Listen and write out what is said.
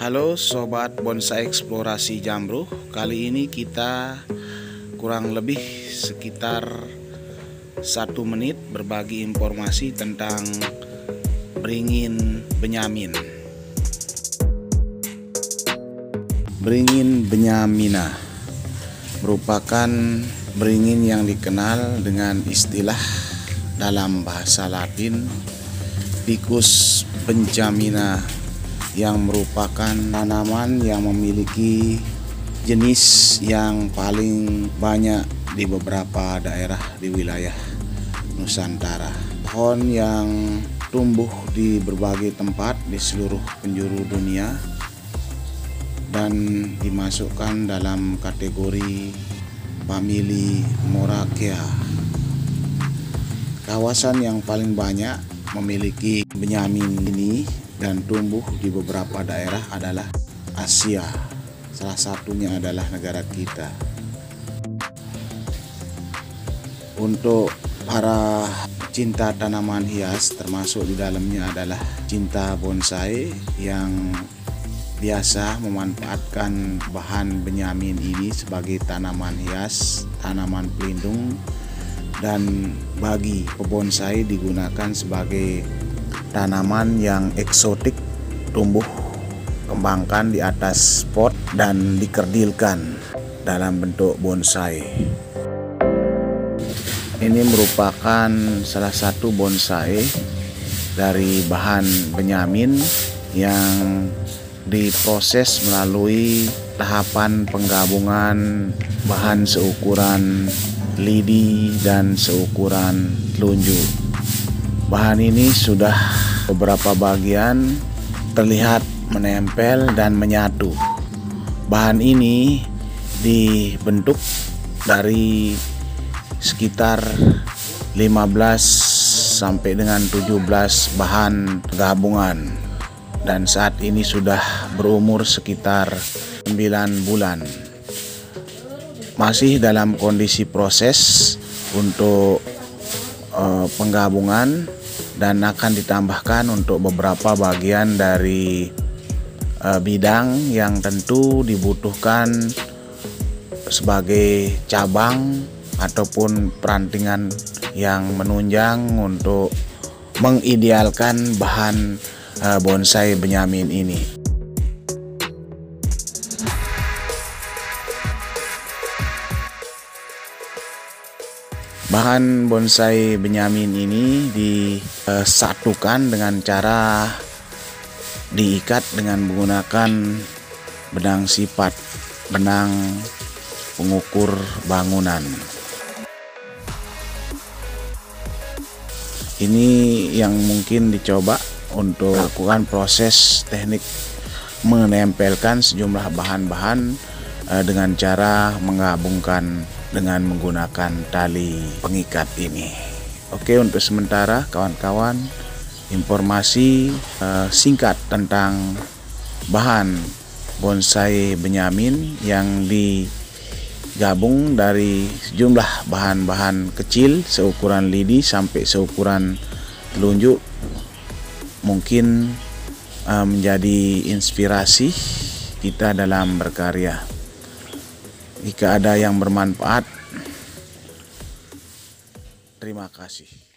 Halo sobat bonsai eksplorasi Jamruh. Kali ini kita kurang lebih sekitar satu menit berbagi informasi tentang beringin Benyamin. Beringin Benyamina merupakan beringin yang dikenal dengan istilah dalam bahasa Latin Ficus benjamina yang merupakan tanaman yang memiliki jenis yang paling banyak di beberapa daerah di wilayah Nusantara. Pohon yang tumbuh di berbagai tempat di seluruh penjuru dunia dan dimasukkan dalam kategori famili Morakia. Kawasan yang paling banyak memiliki Benyamin ini dan tumbuh di beberapa daerah adalah Asia. Salah satunya adalah negara kita. Untuk para cinta tanaman hias termasuk di dalamnya adalah cinta bonsai yang biasa memanfaatkan bahan benyamin ini sebagai tanaman hias, tanaman pelindung dan bagi pebonsai digunakan sebagai tanaman yang eksotik tumbuh kembangkan di atas pot dan dikerdilkan dalam bentuk bonsai. Ini merupakan salah satu bonsai dari bahan benyamin yang diproses melalui tahapan penggabungan bahan seukuran lidi dan seukuran telunjuk. Bahan ini sudah beberapa bagian terlihat menempel dan menyatu. Bahan ini dibentuk dari sekitar 15 sampai dengan 17 bahan gabungan dan saat ini sudah berumur sekitar 9 bulan. Masih dalam kondisi proses untuk uh, penggabungan dan akan ditambahkan untuk beberapa bagian dari uh, bidang yang tentu dibutuhkan sebagai cabang ataupun perantingan yang menunjang untuk mengidealkan bahan uh, bonsai Benyamin ini. Bahan bonsai Benyamin ini disatukan dengan cara diikat dengan menggunakan benang sifat, benang pengukur bangunan. Ini yang mungkin dicoba untuk melakukan proses teknik menempelkan sejumlah bahan-bahan eh, dengan cara menggabungkan dengan menggunakan tali pengikat ini. Oke, untuk sementara kawan-kawan informasi uh, singkat tentang bahan bonsai Benyamin yang digabung dari sejumlah bahan-bahan kecil seukuran lidi sampai seukuran telunjuk mungkin uh, menjadi inspirasi kita dalam berkarya. Jika ada yang bermanfaat, terima kasih.